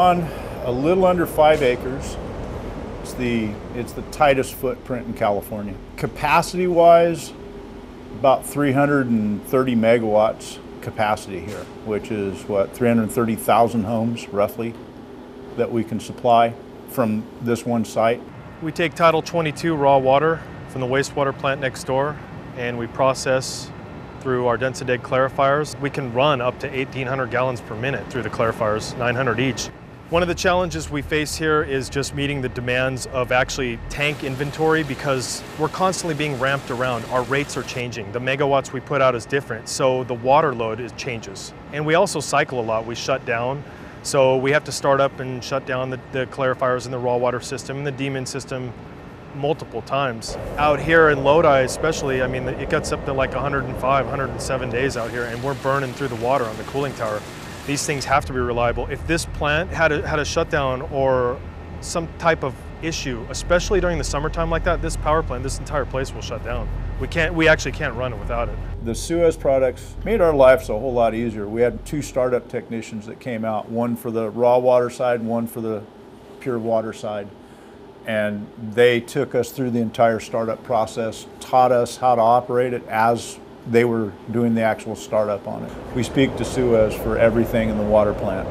on a little under five acres. It's the, it's the tightest footprint in California. Capacity wise, about 330 megawatts capacity here, which is what, 330,000 homes roughly that we can supply from this one site. We take Title 22 raw water from the wastewater plant next door and we process through our Densadeg clarifiers. We can run up to 1,800 gallons per minute through the clarifiers, 900 each. One of the challenges we face here is just meeting the demands of actually tank inventory because we're constantly being ramped around. Our rates are changing. The megawatts we put out is different, so the water load is, changes. And we also cycle a lot. We shut down, so we have to start up and shut down the, the clarifiers in the raw water system and the demin system multiple times. Out here in Lodi especially, I mean, it gets up to like 105, 107 days out here and we're burning through the water on the cooling tower. These things have to be reliable. If this plant had a, had a shutdown or some type of issue, especially during the summertime like that, this power plant, this entire place will shut down. We can't, we actually can't run it without it. The Suez products made our lives a whole lot easier. We had two startup technicians that came out, one for the raw water side, one for the pure water side. And they took us through the entire startup process, taught us how to operate it as they were doing the actual startup on it. We speak to Suez for everything in the water plant.